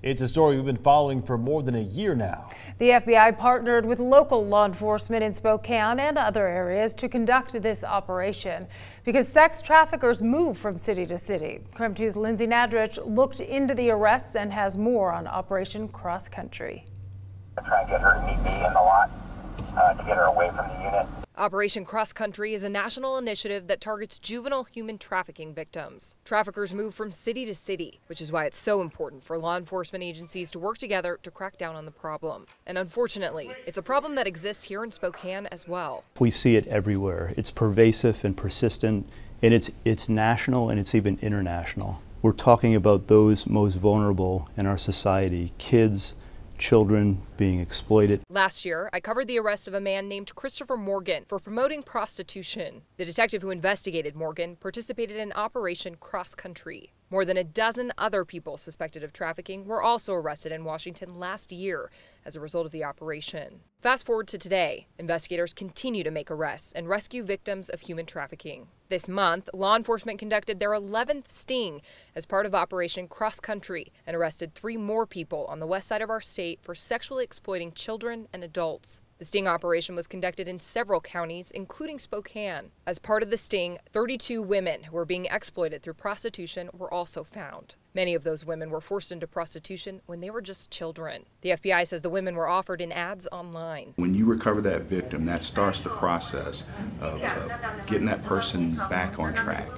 It's a story we've been following for more than a year now. The FBI partnered with local law enforcement in Spokane and other areas to conduct this operation because sex traffickers move from city to city. KREM 2's Lindsay Nadrich looked into the arrests and has more on Operation Cross Country. Try and get her to meet me in the lot uh, to get her away from the unit. Operation Cross Country is a national initiative that targets juvenile human trafficking victims. Traffickers move from city to city, which is why it's so important for law enforcement agencies to work together to crack down on the problem. And unfortunately, it's a problem that exists here in Spokane as well. We see it everywhere. It's pervasive and persistent, and it's, it's national and it's even international. We're talking about those most vulnerable in our society kids, children being exploited. Last year, I covered the arrest of a man named Christopher Morgan for promoting prostitution. The detective who investigated Morgan participated in Operation Cross Country. More than a dozen other people suspected of trafficking were also arrested in Washington last year as a result of the operation. Fast forward to today, investigators continue to make arrests and rescue victims of human trafficking. This month, law enforcement conducted their 11th sting as part of Operation Cross Country and arrested three more people on the west side of our state for sexually exploiting children and adults. The sting operation was conducted in several counties, including Spokane. As part of the sting, 32 women who were being exploited through prostitution were also found. Many of those women were forced into prostitution when they were just children. The FBI says the women were offered in ads online. When you recover that victim, that starts the process of, of getting that person back on track.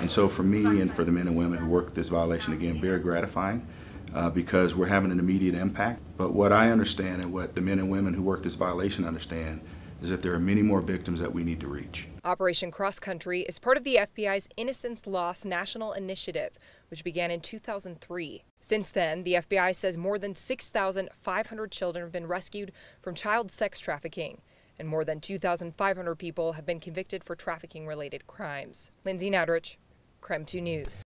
And so for me and for the men and women who work this violation, again, very gratifying uh, because we're having an immediate impact. But what I understand and what the men and women who work this violation understand is that there are many more victims that we need to reach. Operation Cross Country is part of the FBI's Innocence Lost National Initiative, which began in 2003. Since then, the FBI says more than 6,500 children have been rescued from child sex trafficking, and more than 2,500 people have been convicted for trafficking related crimes. Lindsay Nadrich, KREM 2 News.